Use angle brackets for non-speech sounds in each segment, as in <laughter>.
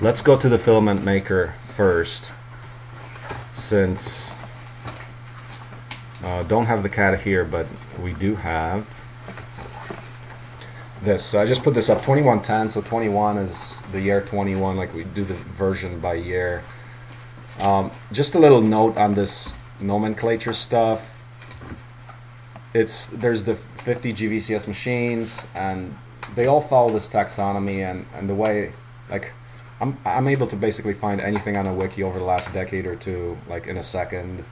let's go to the filament maker first since uh, don't have the CAD here but we do have this. So I just put this up 2110 so 21 is the year 21 like we do the version by year. Um, just a little note on this nomenclature stuff. It's there's the 50 GVCS machines and they all follow this taxonomy and, and the way like I'm, I'm able to basically find anything on a wiki over the last decade or two like in a second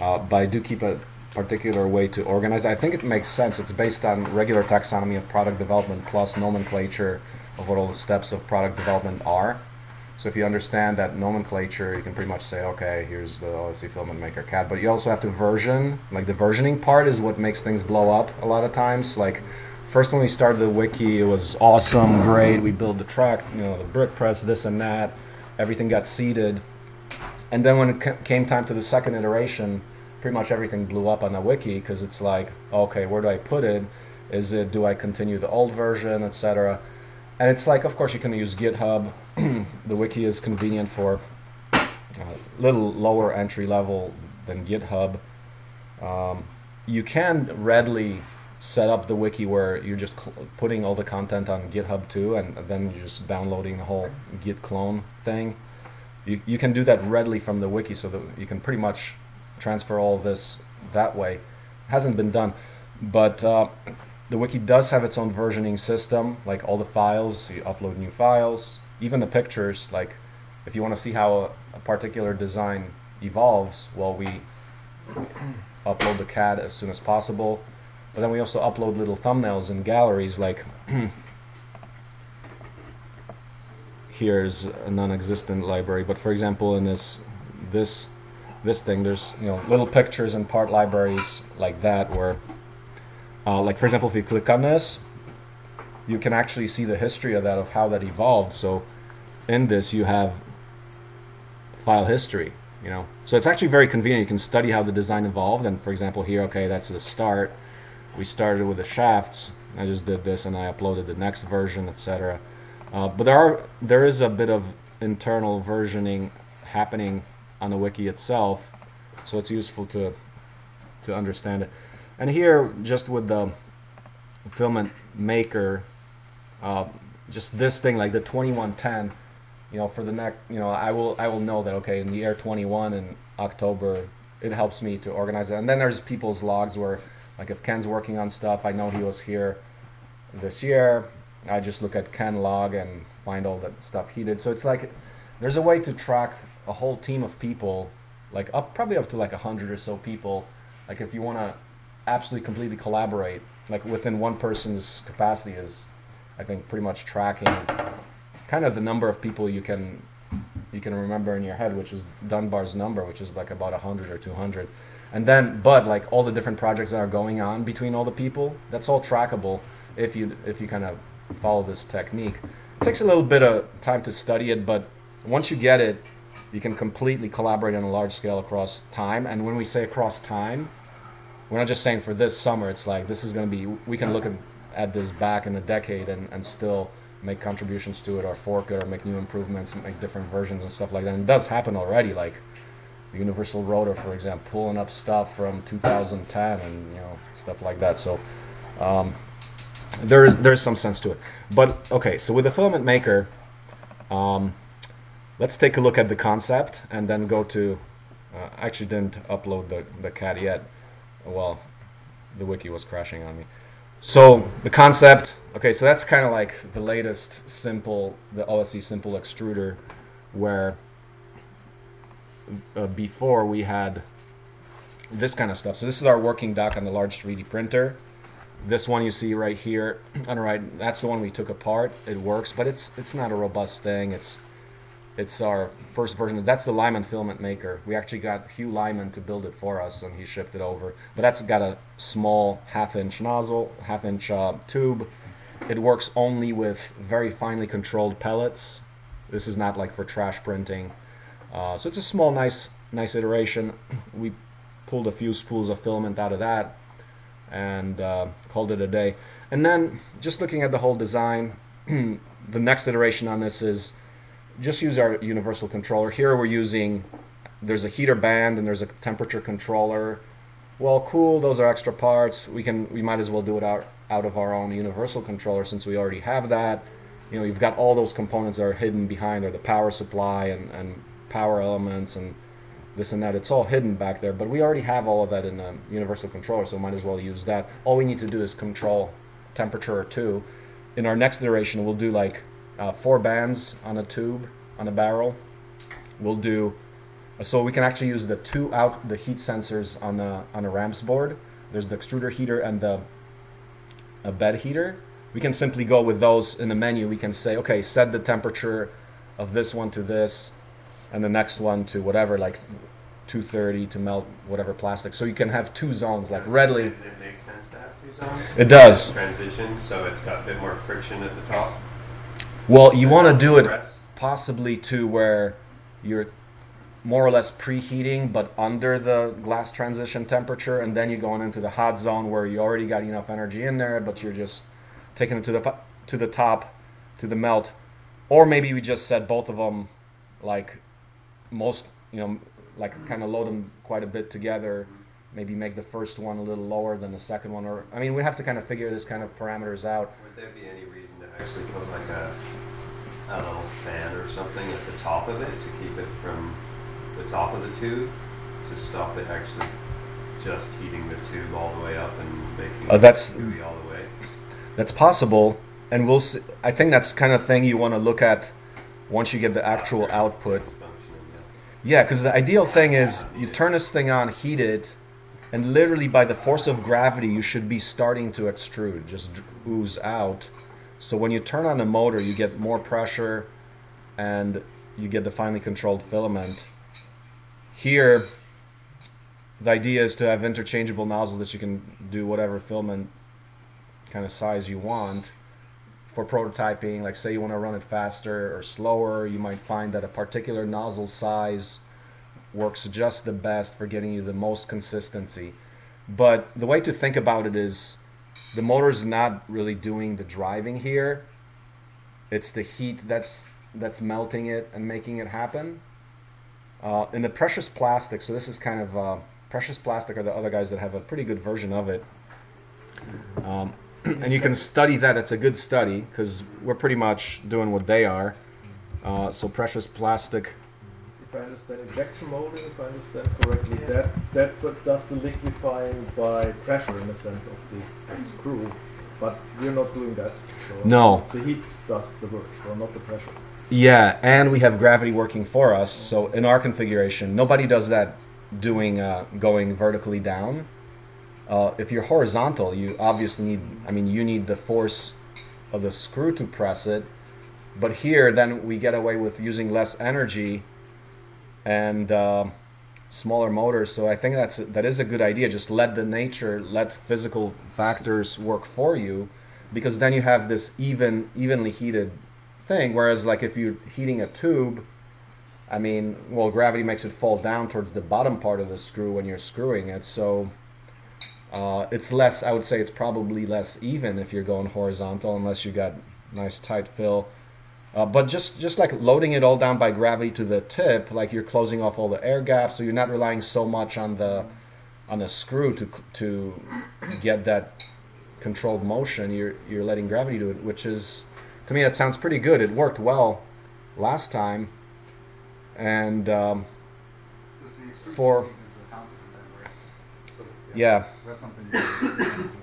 uh, but I do keep a particular way to organize I think it makes sense it's based on regular taxonomy of product development plus nomenclature of what all the steps of product development are so if you understand that nomenclature, you can pretty much say, okay, here's the OSE filament maker CAD. But you also have to version. Like the versioning part is what makes things blow up a lot of times. Like first when we started the wiki, it was awesome, great. We built the track, you know, the brick press, this and that. Everything got seeded. And then when it came time to the second iteration, pretty much everything blew up on the wiki because it's like, okay, where do I put it? Is it, do I continue the old version, etc. And it's like, of course, you can use GitHub. <clears throat> the wiki is convenient for a little lower entry level than GitHub. Um, you can readily set up the wiki where you're just putting all the content on GitHub too, and then you're just downloading the whole Git clone thing. You, you can do that readily from the wiki so that you can pretty much transfer all of this that way. It hasn't been done, but uh, the wiki does have its own versioning system, like all the files, you upload new files, even the pictures, like if you want to see how a, a particular design evolves, well, we <clears throat> upload the CAD as soon as possible. But then we also upload little thumbnails in galleries, like <clears throat> here's a non-existent library. But for example, in this this this thing, there's you know little pictures and part libraries like that where uh, like for example, if you click on this, you can actually see the history of that, of how that evolved. So in this, you have file history, you know. So it's actually very convenient. You can study how the design evolved. And for example, here, okay, that's the start. We started with the shafts. I just did this and I uploaded the next version, etc. Uh, but there are there is a bit of internal versioning happening on the wiki itself, so it's useful to to understand it. And here, just with the filament maker, uh, just this thing like the 2110, you know, for the next, you know, I will I will know that okay, in the year 21 in October, it helps me to organize it. And then there's people's logs where, like, if Ken's working on stuff, I know he was here this year. I just look at Ken log and find all the stuff he did. So it's like there's a way to track a whole team of people, like up probably up to like a hundred or so people. Like if you want to absolutely completely collaborate like within one person's capacity is I think pretty much tracking kind of the number of people you can you can remember in your head which is Dunbar's number which is like about 100 or 200 and then but like all the different projects that are going on between all the people that's all trackable if you if you kind of follow this technique it takes a little bit of time to study it but once you get it you can completely collaborate on a large scale across time and when we say across time we're not just saying for this summer. It's like this is going to be. We can look at, at this back in a decade and, and still make contributions to it or fork it or make new improvements, make different versions and stuff like that. And it does happen already. Like Universal Rotor, for example, pulling up stuff from 2010 and you know stuff like that. So um, there is there is some sense to it. But okay, so with the filament maker, um, let's take a look at the concept and then go to. Uh, I actually didn't upload the the CAD yet well, the wiki was crashing on me. So the concept, okay, so that's kind of like the latest simple, the OSE simple extruder, where uh, before we had this kind of stuff. So this is our working dock on the large 3D printer. This one you see right here <clears throat> on the right, that's the one we took apart. It works, but it's it's not a robust thing. It's it's our first version. That's the Lyman filament maker. We actually got Hugh Lyman to build it for us, and he shipped it over. But that's got a small half-inch nozzle, half-inch uh, tube. It works only with very finely controlled pellets. This is not like for trash printing. Uh, so it's a small, nice, nice iteration. We pulled a few spools of filament out of that and uh, called it a day. And then just looking at the whole design, <clears throat> the next iteration on this is just use our universal controller. Here we're using, there's a heater band and there's a temperature controller. Well, cool, those are extra parts. We can, we might as well do it out, out of our own universal controller since we already have that. You know, you've got all those components that are hidden behind, or the power supply and, and power elements and this and that. It's all hidden back there, but we already have all of that in the universal controller, so might as well use that. All we need to do is control temperature or two. In our next iteration, we'll do like uh, four bands on a tube, on a barrel. We'll do, so we can actually use the two out, the heat sensors on the on a RAMPS board. There's the extruder heater and the a bed heater. We can simply go with those in the menu. We can say, okay, set the temperature of this one to this, and the next one to whatever, like 230 to melt whatever plastic. So you can have two zones, like readily. Does it make sense to have two zones? It does. Transition, so it's got a bit more friction at the top. Well, you want to do it Press. possibly to where you're more or less preheating, but under the glass transition temperature, and then you're going into the hot zone where you already got enough energy in there, but you're just taking it to the to the top, to the melt, or maybe we just set both of them like most, you know, like kind of load them quite a bit together. Maybe make the first one a little lower than the second one, or I mean, we have to kind of figure this kind of parameters out. Would there be any reason to actually put like a, a little fan or something at the top of it to keep it from the top of the tube to stop it actually just heating the tube all the way up and making Uh, that's- it all the way? That's possible, and we'll. See, I think that's kind of thing you want to look at once you get the actual output. Yeah, because the ideal thing is you turn this thing on, heat it, and literally by the force of gravity, you should be starting to extrude, just ooze out. So when you turn on the motor, you get more pressure, and you get the finely controlled filament. Here, the idea is to have interchangeable nozzles that you can do whatever filament kind of size you want for prototyping like say you want to run it faster or slower you might find that a particular nozzle size works just the best for getting you the most consistency. But the way to think about it is the motor's not really doing the driving here. It's the heat that's that's melting it and making it happen. Uh, in the precious plastic so this is kind of uh, precious plastic are the other guys that have a pretty good version of it. Um, and you can study that. It's a good study because we're pretty much doing what they are. Uh, so precious plastic. If I understand injection molding, if I understand correctly, that that what does the liquefying by pressure in the sense of this screw, but we're not doing that. So No. The heat does the work, so not the pressure. Yeah, and we have gravity working for us. So in our configuration, nobody does that doing uh, going vertically down. Uh, if you're horizontal, you obviously need. I mean, you need the force of the screw to press it. But here, then we get away with using less energy and uh, smaller motors. So I think that's that is a good idea. Just let the nature, let physical factors work for you, because then you have this even evenly heated thing. Whereas like if you're heating a tube, I mean, well, gravity makes it fall down towards the bottom part of the screw when you're screwing it. So uh, it's less. I would say it's probably less even if you're going horizontal, unless you got nice tight fill. Uh, but just just like loading it all down by gravity to the tip, like you're closing off all the air gaps, so you're not relying so much on the on the screw to to get that controlled motion. You're you're letting gravity do it, which is to me that sounds pretty good. It worked well last time, and um, For- system is accounted for that, right? So, yeah. So that's something you can just-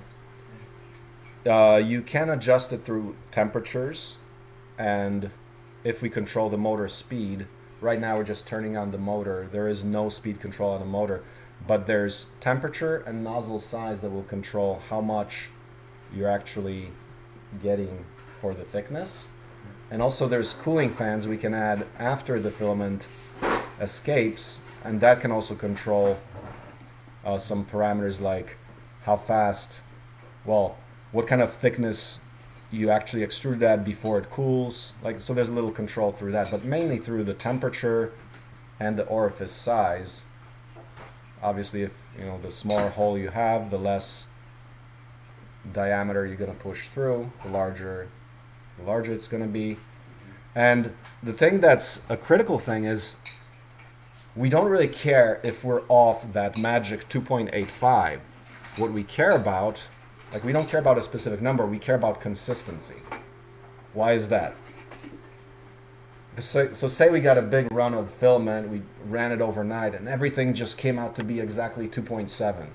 Uh, you can adjust it through temperatures, and if we control the motor speed, right now we're just turning on the motor. There is no speed control on the motor, but there's temperature and nozzle size that will control how much you're actually getting for the thickness. And also there's cooling fans we can add after the filament escapes, and that can also control uh, some parameters like how fast, well, what kind of thickness you actually extrude that before it cools. Like so, there's a little control through that, but mainly through the temperature and the orifice size. Obviously, if you know the smaller hole you have, the less diameter you're going to push through. The larger, the larger it's going to be. And the thing that's a critical thing is we don't really care if we're off that magic 2.85. What we care about, like we don't care about a specific number, we care about consistency. Why is that? So, so say we got a big run of filament, we ran it overnight, and everything just came out to be exactly 2.7.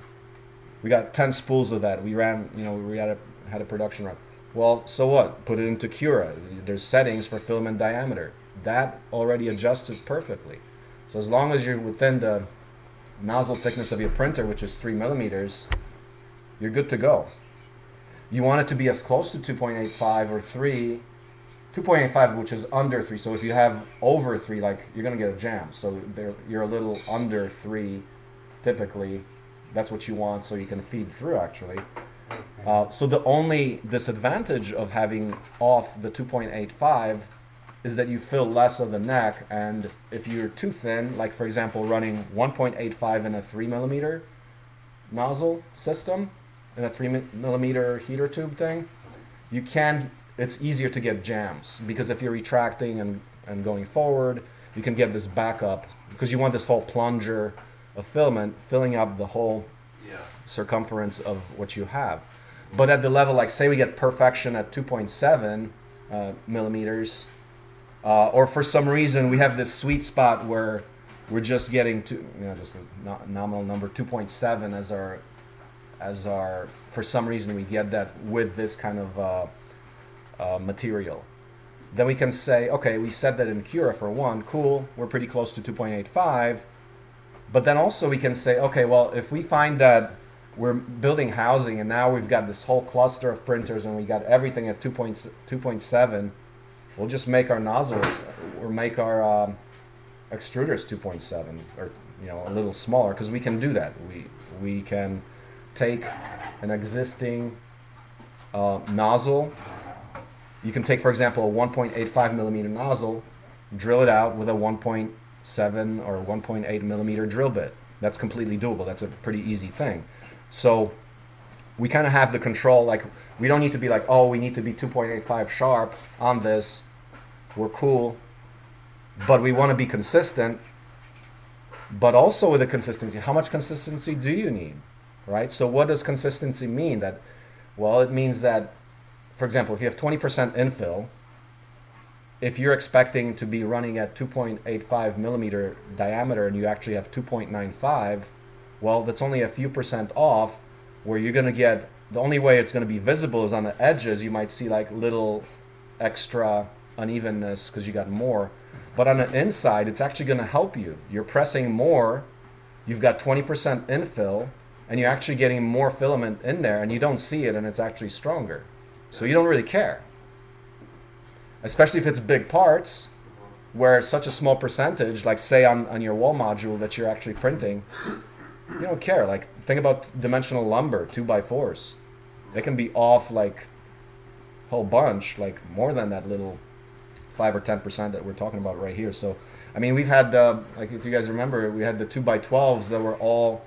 We got 10 spools of that. We ran, you know, we had a, had a production run. Well, so what? Put it into Cura. There's settings for filament diameter. That already adjusted perfectly. So as long as you're within the nozzle thickness of your printer, which is 3 millimeters, you're good to go. You want it to be as close to 2.85 or 3 2.85 which is under 3 so if you have over 3 like you're gonna get a jam. So you're a little under 3 typically. That's what you want so you can feed through actually. Uh, so the only disadvantage of having off the 2.85 is that you fill less of the neck and if you're too thin like for example running 1.85 in a 3 millimeter nozzle system in a 3 millimeter heater tube thing you can it's easier to get jams because if you're retracting and, and going forward, you can get this backup because you want this whole plunger of filament filling up the whole Yeah. circumference of what you have. But at the level, like say we get perfection at 2.7 uh, millimeters, uh, or for some reason we have this sweet spot where we're just getting to, you know, just a nominal number 2.7 as our, as our, for some reason we get that with this kind of uh, uh, material. Then we can say, okay, we set that in Cura for one, cool, we're pretty close to 2.85. But then also we can say, okay, well, if we find that we're building housing and now we've got this whole cluster of printers and we got everything at 2.2.7, we'll just make our nozzles or make our um, extruders 2.7 or you know a little smaller because we can do that. We we can take an existing uh, nozzle. You can take, for example, a 1.85 millimeter nozzle, drill it out with a 1.7 or 1.8 millimeter drill bit. That's completely doable. That's a pretty easy thing. So we kind of have the control. Like we don't need to be like, oh, we need to be 2.85 sharp on this. We're cool, but we want to be consistent. But also with the consistency, how much consistency do you need, right? So what does consistency mean? That well, it means that, for example, if you have 20% infill, if you're expecting to be running at 2.85 millimeter diameter and you actually have 2.95, well, that's only a few percent off. Where you're going to get the only way it's going to be visible is on the edges. You might see like little extra unevenness because you got more. But on the inside, it's actually going to help you. You're pressing more. You've got 20% infill, and you're actually getting more filament in there, and you don't see it, and it's actually stronger. So you don't really care. Especially if it's big parts, where it's such a small percentage, like say on, on your wall module that you're actually printing, you don't care. Like think about dimensional lumber, two by fours. They can be off like a whole bunch, like more than that little five or ten percent that we're talking about right here. So, I mean, we've had uh, like if you guys remember, we had the two by twelves that were all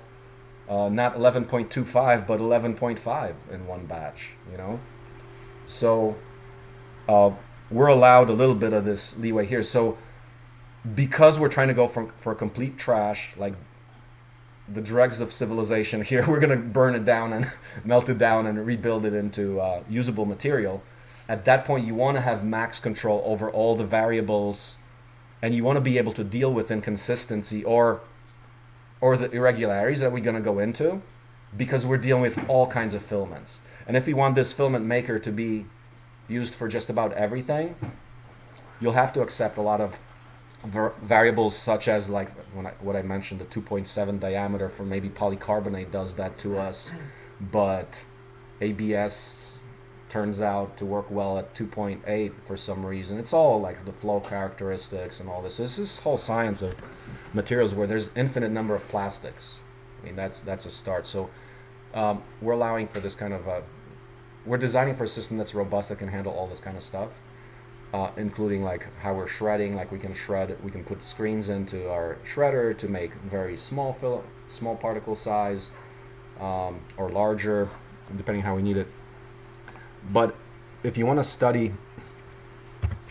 uh, not 11.25 but 11.5 in one batch. You know, so uh, we're allowed a little bit of this leeway here. So because we're trying to go for for complete trash, like the dregs of civilization here, <laughs> we're gonna burn it down and <laughs> melt it down and rebuild it into uh, usable material. At that point, you want to have max control over all the variables, and you want to be able to deal with inconsistency or or the irregularities that we're gonna go into, because we're dealing with all kinds of filaments. And if we want this filament maker to be used for just about everything, you'll have to accept a lot of variables such as like when I, what I mentioned, the 2.7 diameter for maybe polycarbonate does that to us, but ABS turns out to work well at 2.8 for some reason. It's all like the flow characteristics and all this. This is whole science of materials where there's infinite number of plastics. I mean that's that's a start. So um, we're allowing for this kind of a we're designing for a system that's robust that can handle all this kind of stuff, uh, including like how we're shredding. Like we can shred, we can put screens into our shredder to make very small fil- small particle size um, or larger, depending how we need it. But if you want to study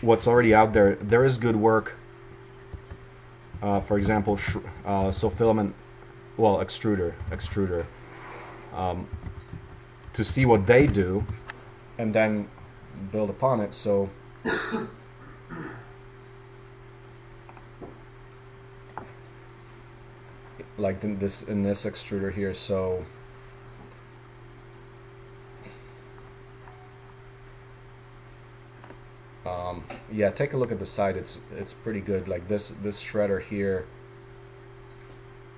what's already out there, there is good work. Uh, for example, uh, so filament, well, extruder, extruder, um, to see what they do, and then build upon it. So. <coughs> like in this in this extruder here so. Um, yeah take a look at the side it's it's pretty good like this this shredder here.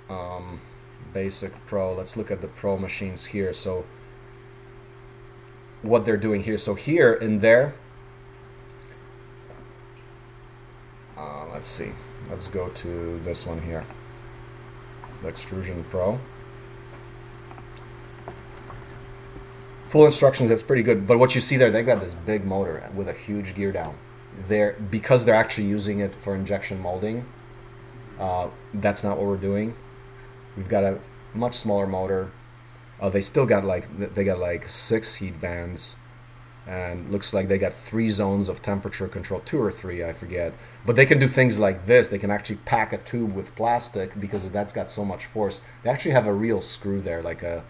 Um, basic pro let's look at the pro machines here so. What they're doing here so here in there uh, let's see let's go to this one here the Extrusion Pro. Full instructions, that's pretty good. But what you see there, they've got this big motor with a huge gear down. They're, because they're actually using it for injection molding, uh, that's not what we're doing. We've got a much smaller motor. Uh, they still got like they got like six heat bands, and looks like they got three zones of temperature control, two or three, I forget. But they can do things like this. They can actually pack a tube with plastic because that's got so much force. They actually have a real screw there, like a,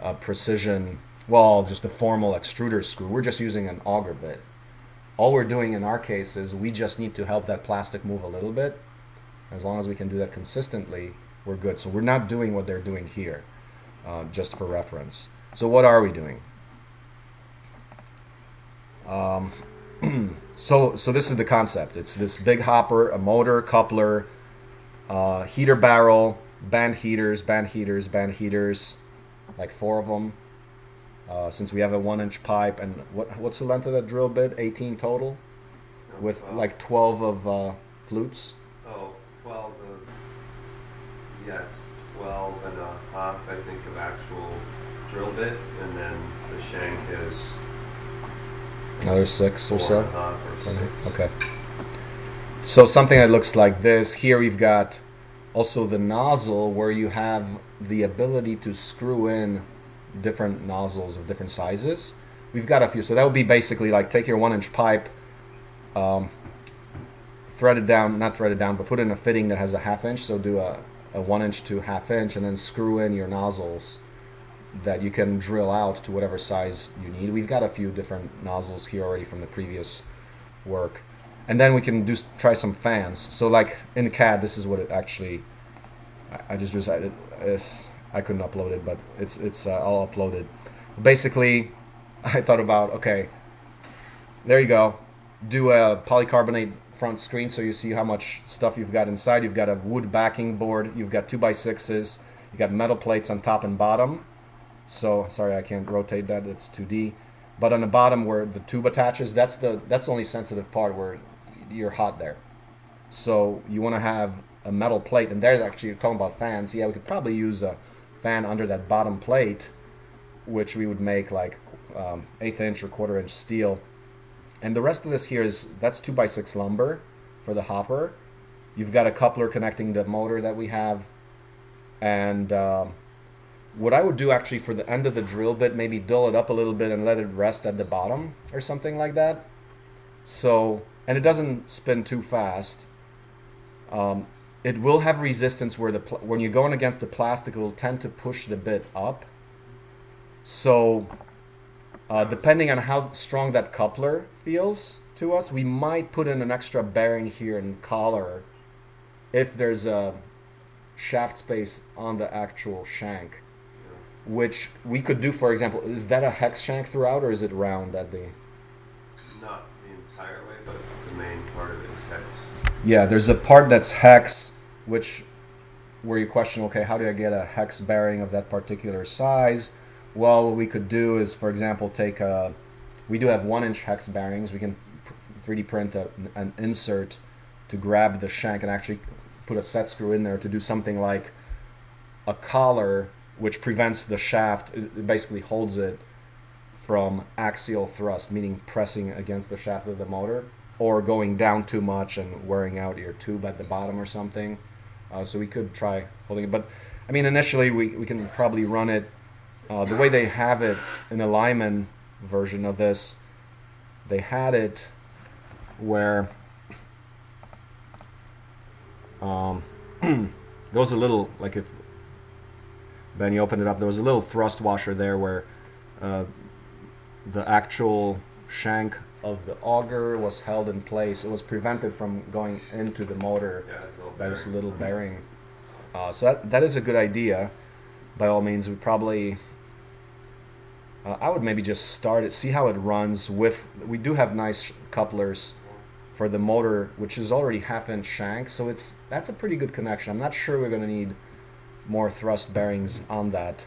a precision, well, just a formal extruder screw. We're just using an auger bit. All we're doing in our case is we just need to help that plastic move a little bit. As long as we can do that consistently, we're good. So we're not doing what they're doing here, uh, just for reference. So what are we doing? Um, <clears throat> so so this is the concept. It's this big hopper, a motor, coupler, uh, heater barrel, band heaters, band heaters, band heaters, like four of them. Uh, since we have a one-inch pipe, and what what's the length of that drill bit? 18 total, with like 12 of uh, flutes. Oh, 12 of, yeah, it's 12 and a half, I think, of actual drill bit, and then the shank is Another six or so. or six. Okay. So something that looks like this. Here we've got also the nozzle where you have the ability to screw in different nozzles of different sizes. We've got a few. So that would be basically like take your one inch pipe, um, thread it down, not thread it down, but put in a fitting that has a half inch. So do a, a one inch to half inch and then screw in your nozzles that you can drill out to whatever size you need. We've got a few different nozzles here already from the previous work. And then we can do try some fans. So like in CAD, this is what it actually. I, just decided it's, I couldn't upload it, but it's it's uh, all uploaded. Basically, <laughs> I thought about okay. There you go. Do a polycarbonate front screen so you see how much stuff you've got inside. You've got a wood backing board. You've got two by sixes. you've got metal plates on top and bottom. So sorry, I can't rotate that. It's 2D. But on the bottom where the tube attaches, that's the that's the only sensitive part where you're hot there. So you want to have a metal plate, and there's actually you're talking about fans. Yeah, we could probably use a fan under that bottom plate, which we would make like um, eighth inch or quarter inch steel. And the rest of this here is that's two by six lumber for the hopper. You've got a coupler connecting the motor that we have, and um, what I would do actually for the end of the drill bit, maybe dull it up a little bit and let it rest at the bottom or something like that. So, and it doesn't spin too fast. Um, it will have resistance where the when you're going against the plastic, it will tend to push the bit up. So, uh, depending on how strong that coupler feels to us, we might put in an extra bearing here and collar if there's a shaft space on the actual shank which we could do for example is that a hex shank throughout or is it round at the Not the entire way, but the main part of it is hex. yeah there's a part that's hex which where you question okay how do i get a hex bearing of that particular size? Well what we could do is for example take a we do have one inch hex bearings. We can 3d print a, an insert to grab the shank and actually put a set screw in there to do something like a collar which prevents the shaft it basically holds it from axial thrust meaning pressing against the shaft of the motor or going down too much and wearing out your tube at the bottom or something. Uh, so we could try holding it but i mean initially we, we can probably run it uh, the way they have it in the Lyman version of this they had it where um, <clears throat> was a little like if Ben you opened it up. There was a little thrust washer there where uh, the actual shank of the auger was held in place. It was prevented from going into the motor. Yeah, it's a little by this little bearing. Uh, so that, that is a good idea. By all means we probably uh, I would maybe just start it see how it runs with we do have nice couplers for the motor, which is already half inch shank, so it's that's a pretty good connection. I'm not sure we're going to need more thrust bearings on that.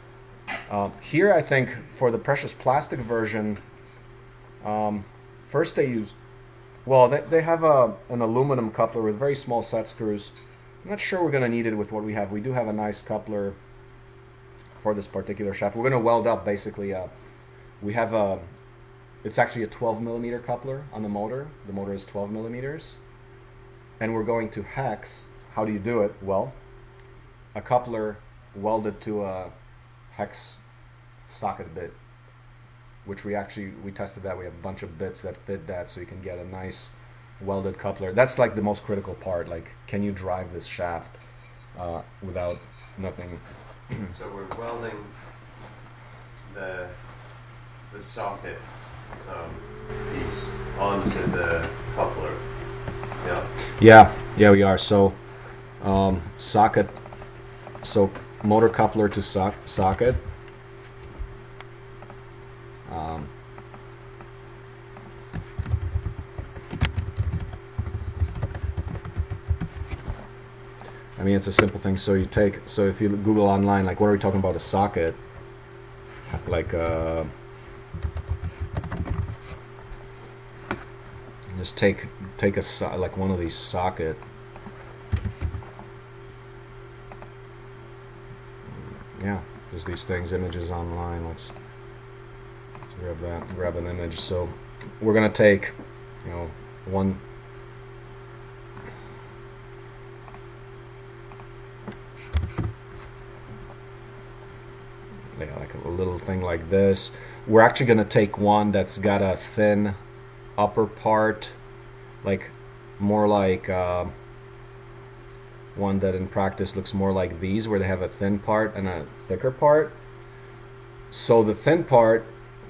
Uh, here, I think for the precious plastic version, um, first they use, well, they, they have a, an aluminum coupler with very small set screws. I'm not sure we're going to need it with what we have. We do have a nice coupler for this particular shaft. We're going to weld up basically. Uh, we have a it's actually a 12 millimeter coupler on the motor. The motor is 12 millimeters. And we're going to hex. How do you do it? Well, a coupler welded to a hex socket bit, which we actually, we tested that. We have a bunch of bits that fit that so you can get a nice welded coupler. That's like the most critical part. Like, can you drive this shaft uh, without nothing? <clears throat> So we're welding the the socket um, piece onto the coupler. Yeah. Yeah, yeah, we are. So, um, socket, so motor coupler to sock socket. Um, I mean, it's a simple thing. So you take, so if you Google online, like, what are we talking about? A socket, like, uh, just take take a so- like one of these socket. Yeah, there's these things, images online. Let's let's grab that, grab an image. So we're gonna take, you know, one. Yeah, like a little thing like this. We're actually gonna take one that's got a thin upper part, like more like uh, one that in practice looks more like these, where they have a thin part and a thicker part. So the thin part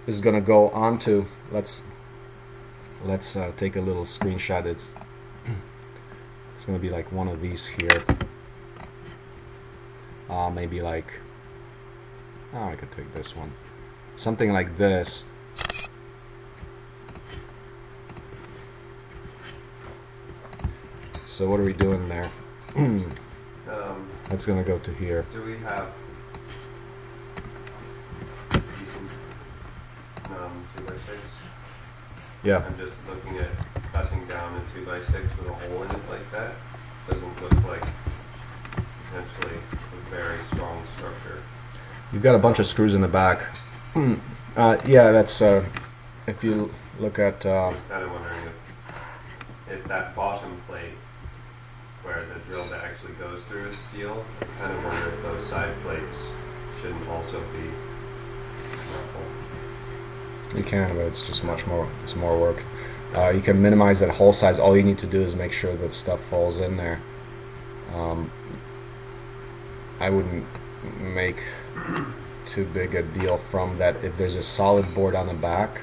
is gonna go onto. Let's let's uh, take a little screenshot. It's <clears throat> it's gonna be like one of these here. Uh, maybe like oh, I could take this one. Something like this. So what are we doing there? Um, That's gonna go to here. do we have decent um, two by six? Yeah. I'm just looking at cutting down a two by six with a hole in it like that. Doesn't look like potentially a very strong structure. You've got a bunch of screws in the back. Hmm. uh, yeah, that's uh, if you look at I uh, was kind of wondering if, if that bottom plate, where the drill that actually goes through is steel, I kind of wonder if those side plates shouldn't also be metal. you can, but it's just much more. It's more work. Uh, you can minimize that hole size. All you need to do is make sure that stuff falls in there. Um, I wouldn't make too big a deal from that. If there's a solid board on the back,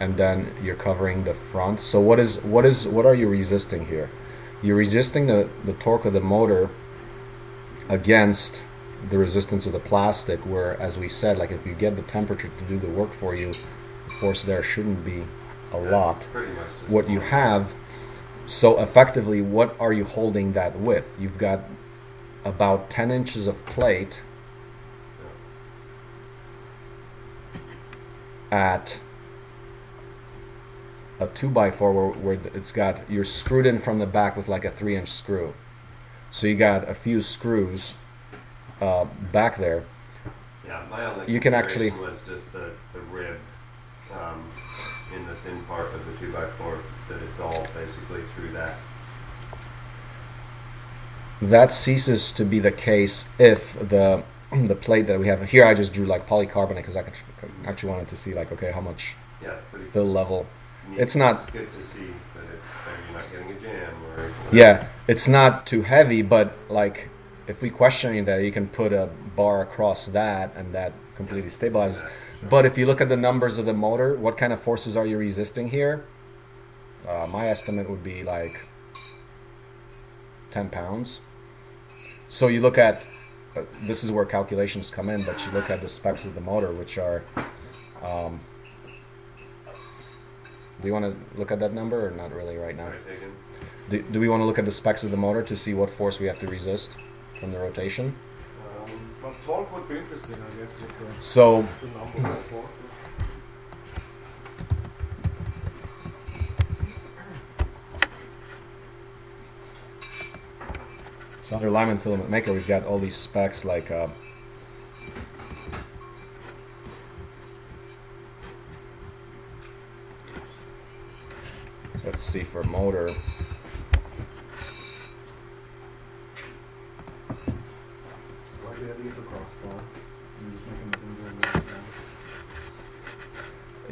and then you're covering the front. So what is what is what are you resisting here? You're resisting the, the torque of the motor against the resistance of the plastic where as we said like if you get the temperature to do the work for you the force there shouldn't be a lot. what you have so effectively what are you holding that with? You've got about 10 inches of plate at a 2x4 where, where it's got you're screwed in from the back with like a 3 inch screw so you got a few screws uh, back there Yeah, my only You can actually- was just the, the rib um, in the thin part of the two by four that it's all basically through that. that ceases to be the case if the <clears throat> the plate that we have here I just drew like polycarbonate because I actually wanted to see like okay how much Yeah, fill level neat- It's not- It's good to see that it's, that you're not getting a jam or. like Yeah, it's not too heavy, but like if we questioning that, you can put a bar across that, and that completely stabilizes. that. But if you look at the numbers of the motor, what kind of forces are you resisting here? Uh, my estimate would be like 10 pounds. So you look at, uh, this is where calculations come in, but you look at the specs of the motor, which are, um, do you want to look at that number or not really right now? Sorry, say again? Do, do we want to look at the specs of the motor to see what force we have to resist from the rotation? Um, but torque would be interesting, I guess, the, So the number of torque. So under Lyman Filament Maker, we've got all these specs like uh, finger see for motor.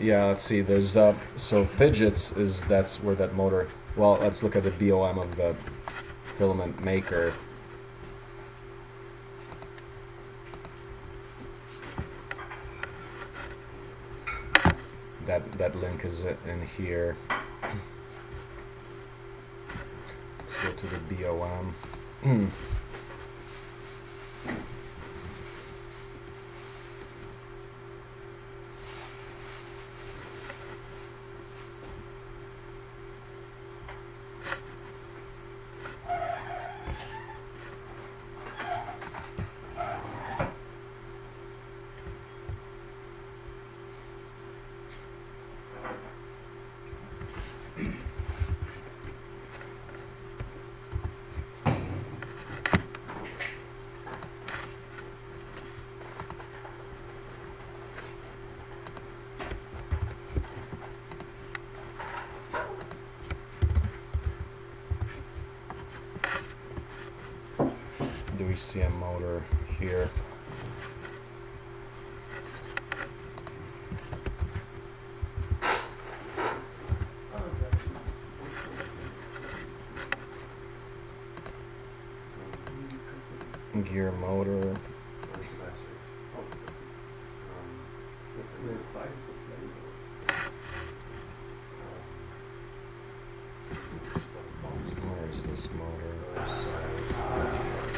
Yeah, let's see. There's uh, so Phidgets is that's where that motor. Well, let's look at the BOM of the filament maker. That that link is in here. To the BOM. Hmm.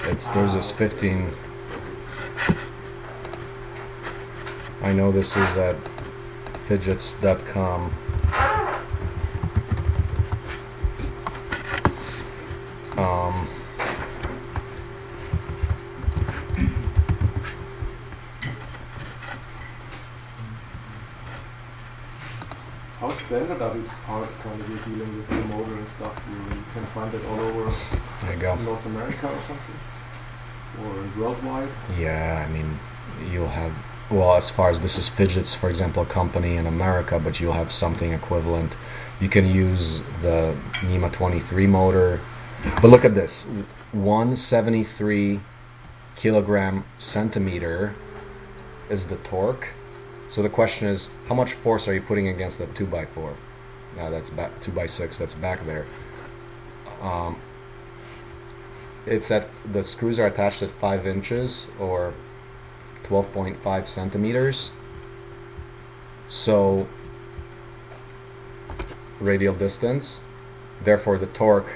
It's there's this 15. I know this is at phidgets.com. parts kind of you're dealing with the motor and stuff? You, you can find it all over there you go. North America or something? Or worldwide? Yeah, I mean, you'll have, well, as far as this is Phidgets, for example, a company in America, but you'll have something equivalent. You can use the NEMA 23 motor. But look at this 173 kilogram centimeter is the torque. So the question is, how much force are you putting against the 2x4? Now that's back 2x6, that's back there. Um, it's at the screws are attached at 5 inches or 12.5 centimeters. So radial distance therefore the torque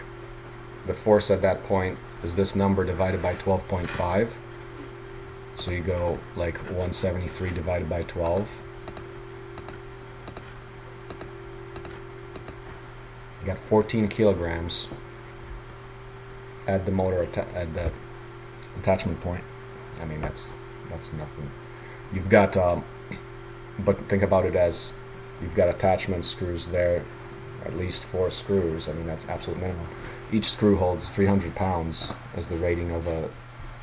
the force at that point is this number divided by 12.5 so you go like 173 divided by 12 you got 14 kilograms at the motor at the attachment point. I mean that's that's nothing. You've got, um, but think about it as you've got attachment screws there, at least four screws. I mean that's absolute minimum. Each screw holds 300 pounds as the rating of a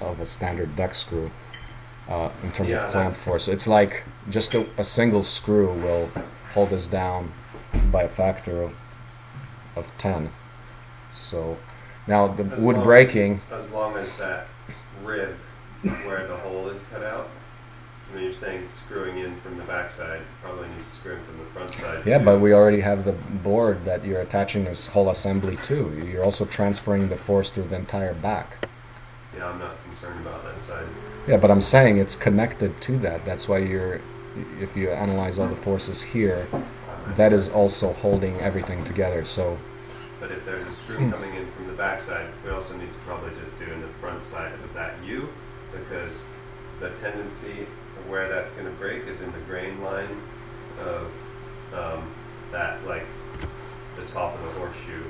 of a standard deck screw uh, in terms Yeah, of clamp force. It's like just a, a single screw will hold us down by a factor of of 10. So now the As wood breaking. As, as long as that rib where the hole is cut out I mean, you're saying screwing in from the backside, probably need to screw in from the front side. Yeah, too. but we already have the board that you're attaching this whole assembly to. You're also transferring the force through the entire back. Yeah, I'm not concerned about that side. Yeah, but I'm saying it's connected to that. That's why you're, if you analyze all the forces here, that is also holding everything together. So, But if there's a screw Hmm. coming in from the backside, we also need to probably just do in the front side of that U, because the tendency of where that's gonna break is in the grain line of, um, that, like, the top of the horseshoe,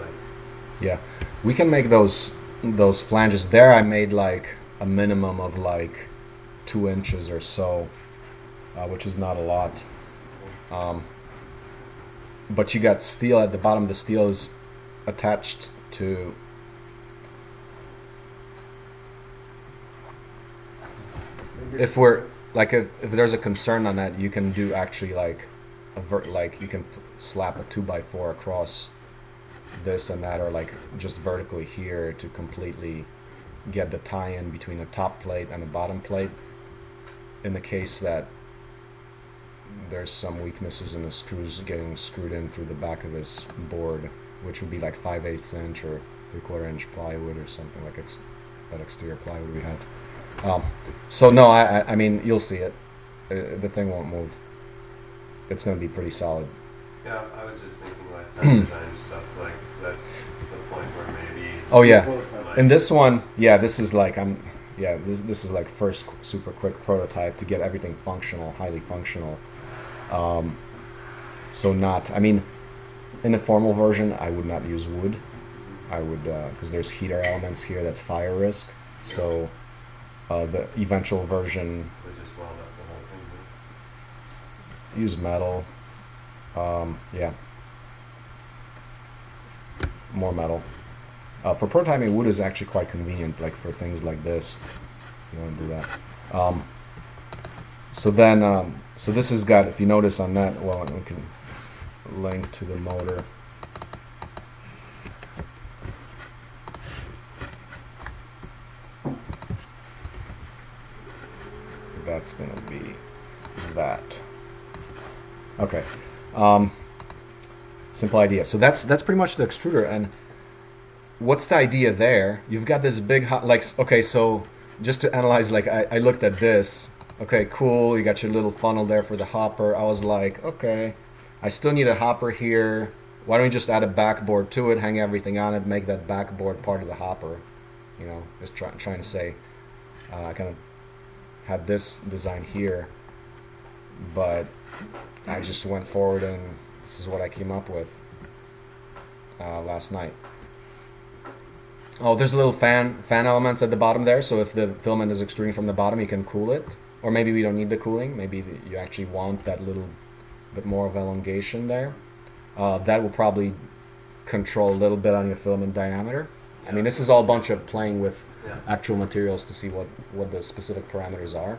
like, yeah, we can make those those flanges. There, I made like a minimum of like two inches or so, uh, which is not a lot. Um, but you got steel at the bottom. The steel is attached to. If we're like, if, if there's a concern on that, you can do actually like a vert, like you can slap a two by four across this and that, or like just vertically here to completely get the tie-in between the top plate and the bottom plate. In the case that there's some weaknesses in the screws getting screwed in through the back of this board, which would be like 5 eighths inch or 3 quarter inch plywood or something like ex- that exterior plywood we have. Um, so no, I, I, I mean you'll see it. Uh, the thing won't move. It's going to be pretty solid. yeah, I was just thinking like <clears throat> design stuff, like, that's the point where maybe. Oh yeah. In this one, yeah, this is like I'm, yeah, this this is like first super quick prototype to get everything functional, highly functional. Um, so not, I mean, in the formal version, I would not use wood. I would because there's heater elements here that's fire risk. So uh, the eventual version We just weld up the whole thing, huh? use metal. Um, yeah, more metal. Uh, for prototyping, wood is actually quite convenient, like for things like this. You want to do that. Um, so then, um, so this has got, if you notice on that, well, we can link to the motor. That's going to be that. Okay. Um, simple idea. So that's that's pretty much the extruder. And what's the idea there? You've got this big hot, like okay. So just to analyze, like I, I looked at this. Okay, cool. You got your little funnel there for the hopper. I was like, okay, I still need a hopper here. Why don't we just add a backboard to it, hang everything on it, make that backboard part of the hopper? You know, just try, trying to say, uh, I kind of had this design here, but I just went forward and this is what I came up with uh, last night. Oh, there's a little fan fan elements at the bottom there, so if the filament is extruding from the bottom, you can cool it. Or maybe we don't need the cooling. Maybe you actually want that little bit more of elongation there. Uh, that will probably control a little bit on your filament diameter. I mean, this is all a bunch of playing with Yeah. actual materials to see what, what the specific parameters are.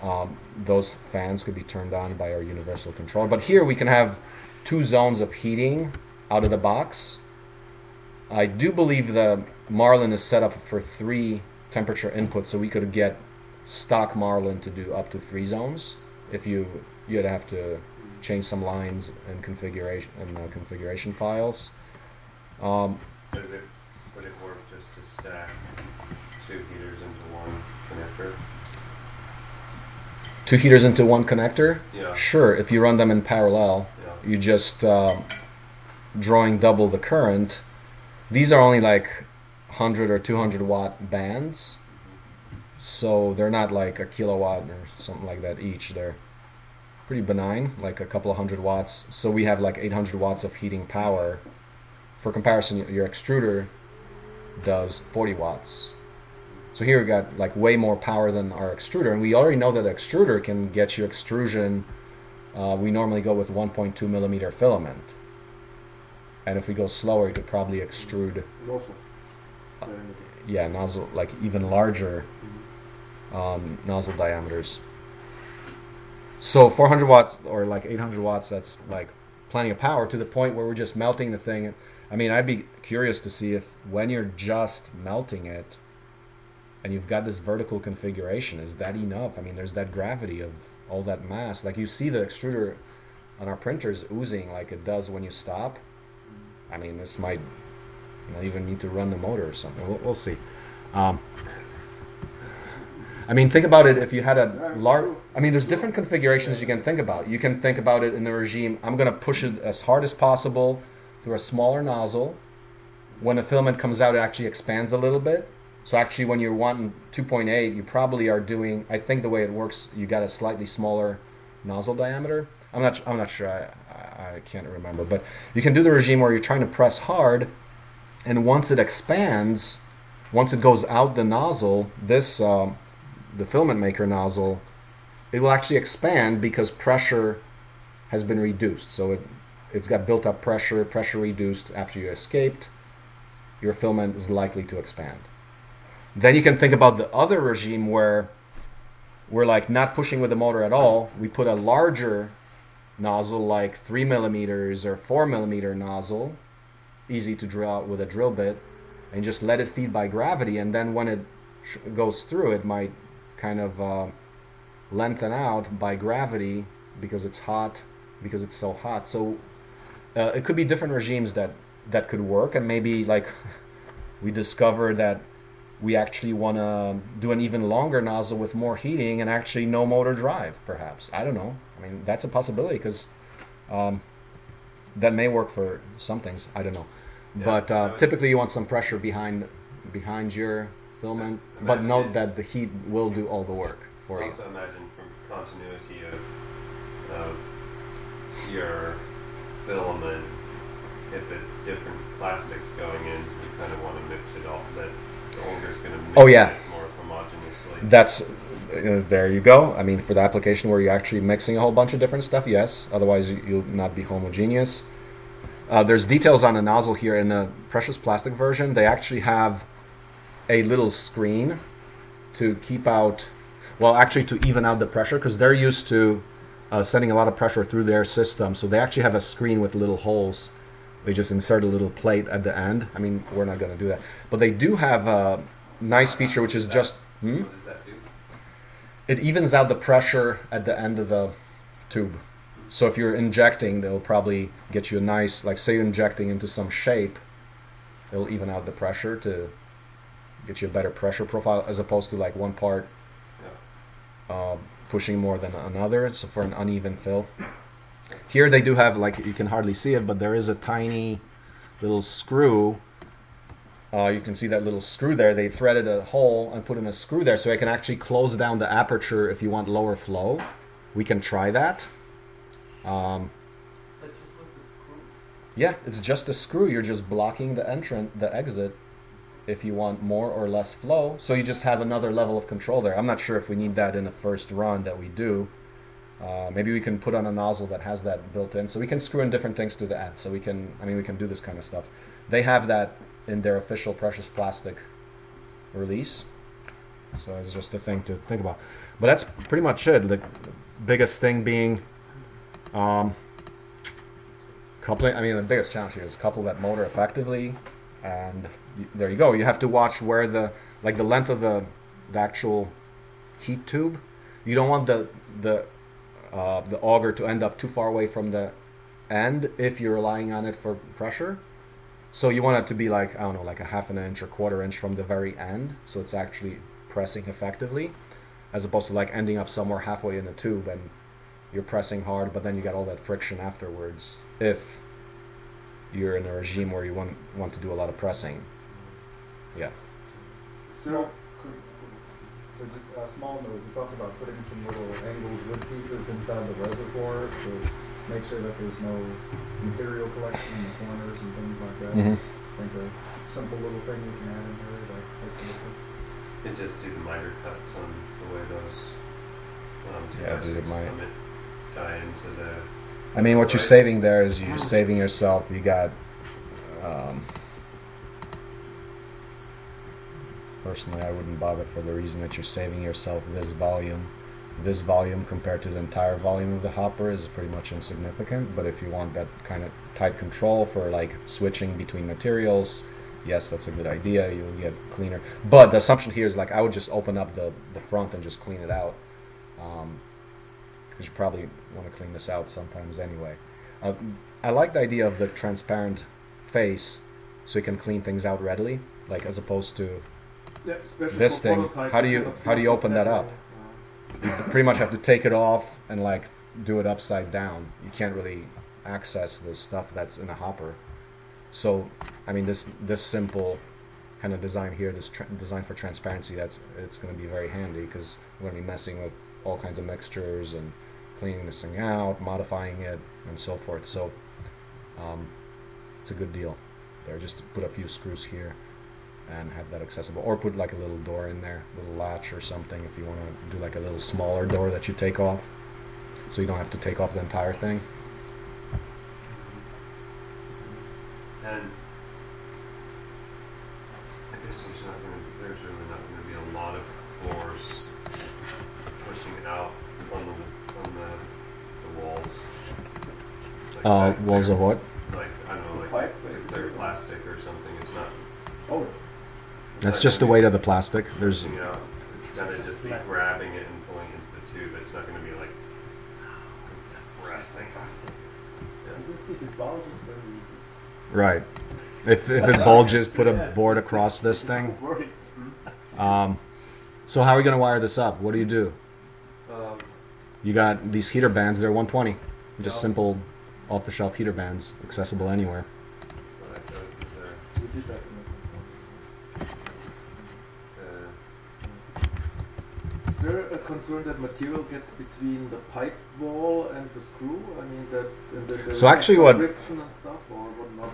Um, those fans could be turned on by our universal controller. But here we can have two zones of heating out of the box. I do believe the Marlin is set up for three temperature inputs, so we could get stock Marlin to do up to three zones. If you you'd have to change some lines and configuration and uh, configuration files. Um, Does it, would it work just to stack two heaters into one connector? two heaters into one connector. Yeah. Sure, if you run them in parallel, Yeah. you just uh, drawing double the current. These are only like 100 or 200 watt bands, so they're not like a kilowatt or something like that each. They're pretty benign, like a couple of hundred watts. So we have like 800 watts of heating power. For comparison, your extruder does 40 watts. So here we got like way more power than our extruder, and we already know that the extruder can get you extrusion. Uh, we normally go with 1.2 millimeter filament, and if we go slower, you could probably extrude, Nozzle. Uh, yeah, nozzle like even larger um, nozzle diameters. So 400 watts or like 800 watts, that's like plenty of power to the point where we're just melting the thing. I mean, I'd be curious to see if when you're just melting it, and you've got this vertical configuration. Is that enough? I mean, there's that gravity of all that mass. Like you see the extruder on our printers oozing like it does when you stop. I mean, this might not even need to run the motor or something. We'll, we'll see. Um, I mean, think about it. If you had a large, I mean, there's different configurations you can think about. You can think about it in the regime. I'm going to push it as hard as possible through a smaller nozzle. When the filament comes out, it actually expands a little bit. So actually, when you're wanting 2.8, you probably are doing. I think the way it works, you got a slightly smaller nozzle diameter. I'm not. I'm not sure. I, I, I can't remember. But you can do the regime where you're trying to press hard, and once it expands, once it goes out the nozzle, this um, the filament maker nozzle, it will actually expand because pressure has been reduced. So it it's got built up pressure, pressure reduced after you escaped. Your filament is likely to expand. Then you can think about the other regime where we're like not pushing with the motor at all. We put a larger nozzle, like three millimeters or four millimeter nozzle, easy to drill out with a drill bit, and just let it feed by gravity. And then when it goes through, it might kind of uh, lengthen out by gravity because it's hot, because it's so hot. So uh, it could be different regimes that that could work, and maybe like <laughs> we discover that we actually want to do an even longer nozzle with more heating and actually no motor drive, perhaps. I don't know. I mean, that's a possibility because um, that may work for some things. I don't know. Yeah, but uh, typically, you want some pressure behind behind your filament. But note it- that the heat will do all the work for you. Also imagine from continuity of, of your filament, if it's different plastics going in, you kind of want to mix it off. That the auger's going to mix Oh, yeah. it more homogeneously. That's uh, there you go. I mean, for the application where you're actually mixing a whole bunch of different stuff, yes. Otherwise, you- you'll not be homogeneous. Uh, there's details on the nozzle here in the precious plastic version. They actually have a little screen to keep out, well, actually to even out the pressure because they're used to uh, sending a lot of pressure through their system. So they actually have a screen with little holes. They just insert a little plate at the end. I mean, we're not going to do that, but they do have a nice feature which is just. Hmm? What does that do? it evens out the pressure at the end of the tube. So if you're injecting, they'll probably get you a nice, like say you're injecting into some shape, it'll even out the pressure to get you a better pressure profile as opposed to like one part uh, pushing more than another. So for an uneven fill. Here they do have like you can hardly see it, but there is a tiny little screw. Uh, you can see that little screw there. They threaded a hole and put in a screw there, so I can actually close down the aperture if you want lower flow. We can try that. Um, yeah, it's just a screw. You're just blocking the entrance, the exit, if you want more or less flow. So you just have another level of control there. I'm not sure if we need that in the first run that we do. Uh, maybe we can put on a nozzle that has that built in, so we can screw in different things to the end. So we can, I mean, we can do this kind of stuff. They have that in their official precious plastic release. So it's just a thing to think about. But that's pretty much it. The biggest thing being um, coupling. I mean, the biggest challenge here is couple that motor effectively, and there you go. You have to watch where the like the length of the the actual heat tube. You don't want the the uh, the auger to end up too far away from the end if you're relying on it for pressure. So you want it to be like I don't know, like a half an inch or quarter inch from the very end, so it's actually pressing effectively, as opposed to like ending up somewhere halfway in the tube and you're pressing hard, but then you got all that friction afterwards. If you're in a regime where you want want to do a lot of pressing, yeah. So, so just a small note, we talked about putting some little angled wood pieces inside the reservoir to make sure that there's no material collection in the corners and things like that. Mhm. I think a simple little thing you can add in there that makes a difference. And just do the miter cuts on the way those um, two Yeah, by do the come in, tie into the. I mean, what you're saving there is you're saving yourself. You got. Um, personally, I wouldn't bother for the reason that you're saving yourself this volume. This volume compared to the entire volume of the hopper is pretty much insignificant. But if you want that kind of tight control for like switching between materials, yes, that's a good idea. You'll get cleaner. But the assumption here is like I would just open up the, the front and just clean it out. Because you probably want to clean this out sometimes anyway. Uh, I like the idea of the transparent face so you can clean things out readily, like as opposed to Yeah, This thing, how do you- how do you open that up? you pretty much have to take it off and like do it upside down. You can't really access the stuff that's in a hopper. So, I mean, this this simple kind of design here, this design for transparency, that's it's going to be very handy because we're going to be messing with all kinds of mixtures and cleaning this thing out, modifying it, and so forth. So, um, it's a good deal. There, just put a few screws here and have that accessible, or put like a little door in there, little latch or something if you want to do like a little smaller door that you take off, so you don't have to take off the entire thing. And I guess there's not gonna be, there's really not gonna be a lot of force pushing out on the, on the, the walls. Like Uh, back walls there. of what? Like, I don't know, like Pipe, if they're plastic or something, it's not. Oh, it's That's not just the weight of the plastic. There's Pushing out, it's gonna just be grabbing it and pulling into the tube, it's not gonna be like pressing. you see the bulges and right. If if it bulges, put a board across this thing. <laughs> works. Um, so how are we gonna wire this up? What do you do? Um, You got these heater bands. They're 120. Just Yeah. simple, off-the-shelf heater bands, accessible anywhere. so that goes to the, We did that in the the- Is there a concern that material gets between the pipe wall and the screw? I mean that and the, the So actually what- friction and stuff, or what not?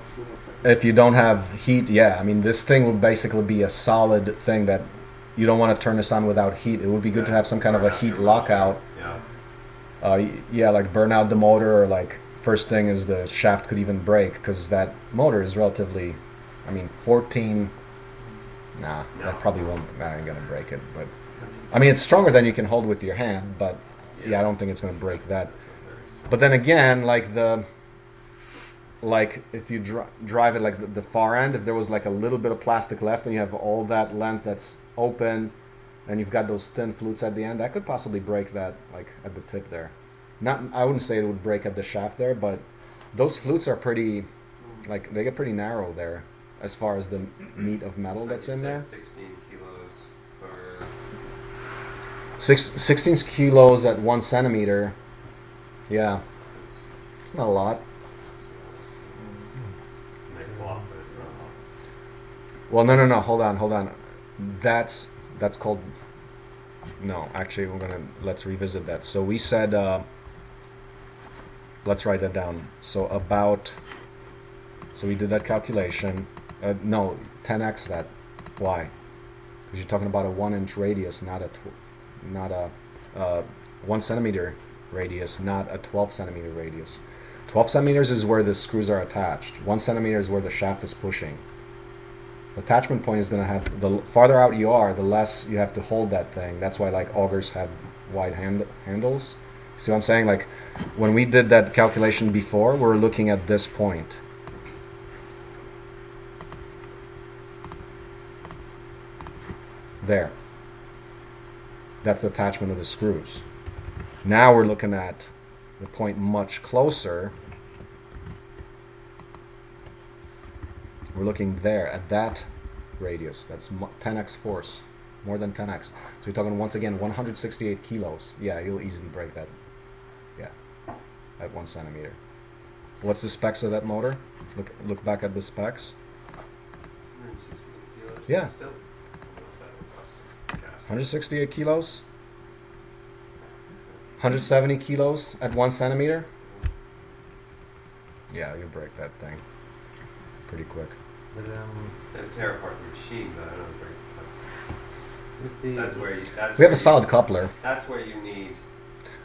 If you don't have heat, yeah, I mean this thing would basically be a solid thing that you don't want to turn this on without heat. It would be good to have some kind of a heat lockout. Yeah. Uh, yeah, like burn out the motor, or like first thing is the shaft could even break because that motor is relatively, I mean, 14. Nah, No. that probably won't. I ain't gonna break it, but I mean it's stronger than you can hold with your hand. But yeah, Yeah. I don't think it's gonna break that. But then again, like the like if you dri- drive it like the, the far end, if there was like a little bit of plastic left and you have all that length that's open, and you've got those thin flutes at the end, that could possibly break that like at the tip there. Not, I wouldn't say it would break at the shaft there, but those flutes are pretty, like they get pretty narrow there, as far as the meat of metal that's in there. 16 kilos per. Six, 16 kilos at one centimeter. Yeah, It's, it's not a lot. it's a lot, but it's not a lot. Well, no, no, no. Hold on, hold on. That's that's called. No, actually, we're gonna let's revisit that. So we said, uh, let's write that down. So about. So we did that calculation. Uh, no, 10x that. Why? Because you're talking about a one-inch radius, not a, not a, uh, one centimeter radius, not a 12 centimeter radius. 12 centimeters is where the screws are attached. One centimeter is where the shaft is pushing attachment point is going to have the farther out you are the less you have to hold that thing that's why like augers have wide hand, handles see what i'm saying like when we did that calculation before we are looking at this point there that's the attachment of the screws now we're looking at the point much closer We're looking there at that radius. That's 10x force, more than 10x. So you're talking once again 168 kilos. Yeah, you'll easily break that. Yeah, at one centimeter. What's the specs of that motor? Look look back at the specs. 116 kilos. Yeah. but Still. I don't know if that would cost a gas. 168 kilos. 170 kilos at one centimeter. Yeah, you'll break that thing pretty quick. But um, They tear apart the machine, but I don't think. with the That's where you. That's We have where a solid coupler. You, that's where you need.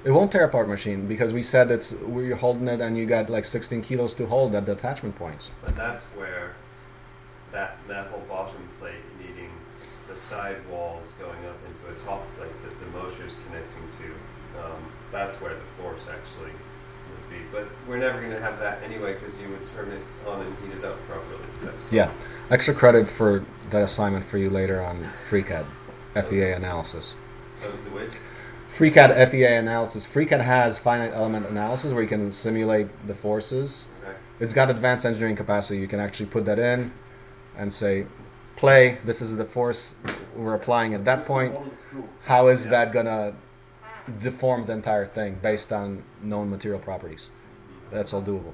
It won't tear apart machine because we said it's we're holding it and you got like 16 kilos to hold at the attachment points. But that's where that that whole bottom plate needing the side walls going up into a top plate that the motor is connecting to. Um, that's where the force actually would be. But we're never going to have that anyway because you would turn it on and heat it up properly. That's Yeah. Extra credit for that assignment for you later on FreeCAD, FEA analysis. So the which? FreeCAD FEA analysis. FreeCAD has finite element analysis where you can simulate the forces. Okay. It's got advanced engineering capacity. You can actually put that in and say, play, this is the force we're applying at that point. How is Yeah. that gonna deform the entire thing based on known material properties? That's all doable.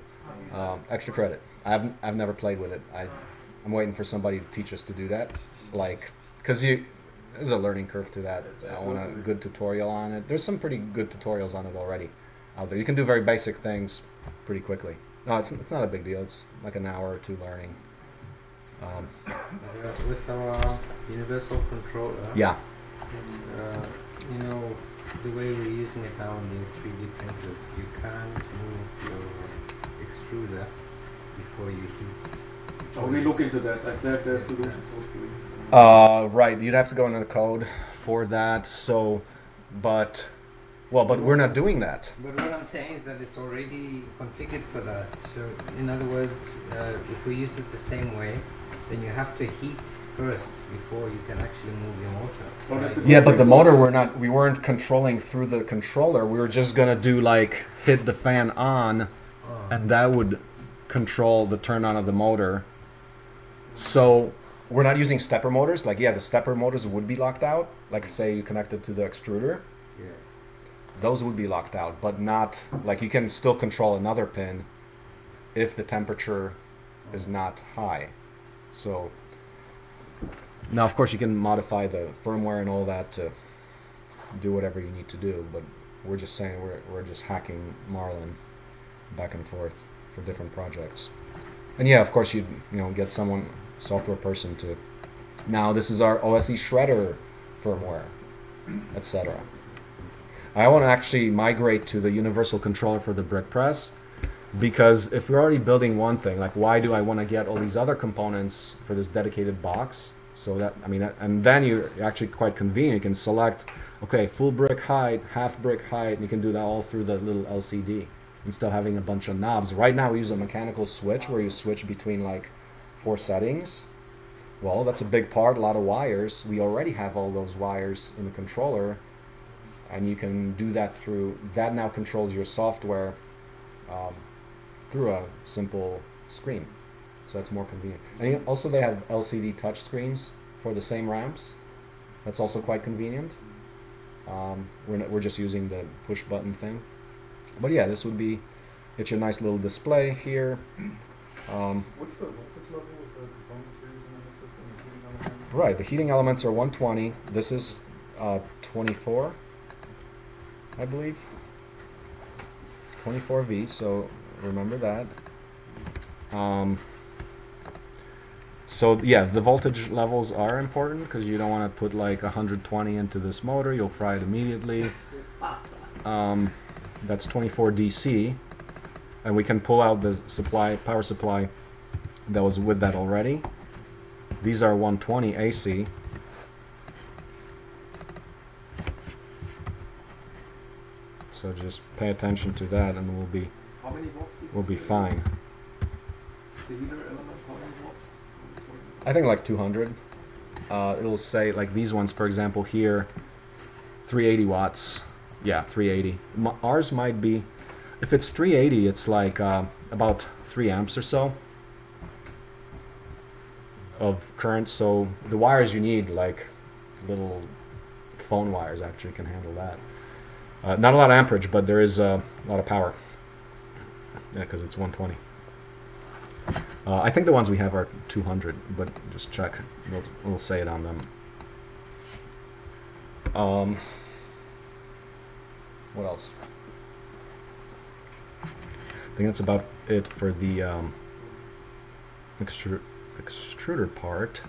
Um, extra credit. I've I've never played with it. I I'm waiting for somebody to teach us to do that. Like, cause you there's a learning curve to that. I want a good tutorial on it. There's some pretty good tutorials on it already out there. You can do very basic things pretty quickly. No, it's it's not a big deal. It's like an hour or two learning. Um, with our universal controller. yeah. Uh, you know, the way we're using it now in the 3D printers, you can't move your extruder before you heat. Oh, we look into that. Like that, there's solutions hopefully. Uh, right. You'd have to go into the code for that. So, but well, but we're not doing that. But what I'm saying is that it's already configured for that. So, in other words, uh, if we use it the same way, then you have to heat first before you can actually move your motor. That's a Right? Yeah, but the motor we're not we weren't controlling through the controller. We were just gonna do like hit the fan on Oh. and that would control the turn on of the motor. So we're not using stepper motors. Like yeah, the stepper motors would be locked out. Like say you connected to the extruder, Yeah. those would be locked out, but not like you can still control another pin if the temperature is oh. not high. So now of course you can modify the firmware and all that to do whatever you need to do, but we're just saying we're we're just hacking Marlin back and forth for different projects. And yeah, of course you'd you know get someone software person to now this is our OSE shredder firmware, etc. I want to actually migrate to the universal controller for the brick press because if we're already building one thing, like why do I want to get all these other components for this dedicated box? So that I mean, and then you're actually quite convenient. You can select, okay, full brick height, half brick height, and you can do that all through the little LCD instead of having a bunch of knobs. Right now we use a mechanical switch where you switch between like four settings. Well, that's a big part, a lot of wires. We already have all those wires in the controller, and you can do that through. That now controls your software um, through a simple screen, so that's more convenient. And also, they have LCD touch screens for the same RAMPS. That's also quite convenient. Um, we're not, we're just using the push button thing, but yeah, this would be. It's your nice little display here. Um, What's the voltage level with the components you're using in the system? the heating elements? Right, the heating elements are 120. This is uh, 24, I believe. 24V, so remember that. Um, so yeah, the voltage levels are important because you don't want to put like 120 into this motor. You'll fry it immediately. <laughs> Um, that's 24 DC, and we can pull out the supply, power supply that was with that already. These are 120 AC. So just pay attention to that and we'll be How many watts did we'll be fine. The heater elements, how many watts? I think like 200. Uh, it'll say like these ones, for example, here, 380 watts. Yeah, 380. M- ours might be, if it's 380, it's like uh, about 3 amps or so of current. So the wires you need, like little phone wires, actually can handle that. Uh, not a lot of amperage, but there is uh, a lot of power. Yeah, because it's 120. Uh, I think the ones we have are 200, but just check. We'll, we'll say it on them. Um, what else? I think that's about it for the um, extru extruder part.